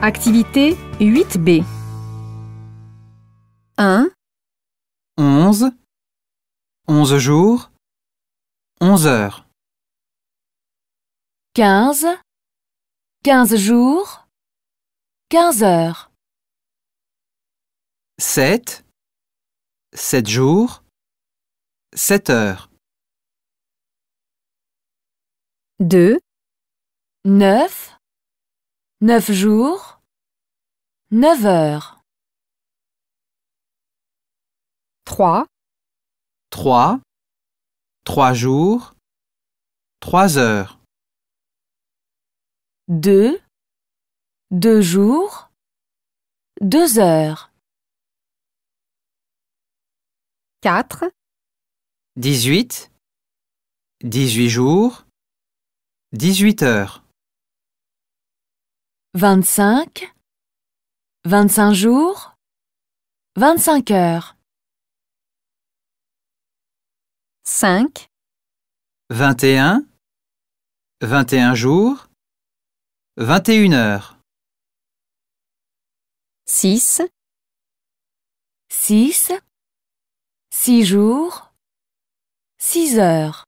Activité 8B 1, Onze, onze jours, onze heures. 15, 15 jours, 15 heures. Sept, sept jours, sept heures. 2, 9, 9 jours, 9 heures. 3, Trois, trois jours, trois heures. 2, 2 jours, 2 heures. 4, Dix-huit, dix-huit jours, dix-huit heures. 25, 25 jours, 25 heures. 5, Vingt et un, vingt et un jours, vingt et une heures. 6, 6, 6 jours, 6 heures.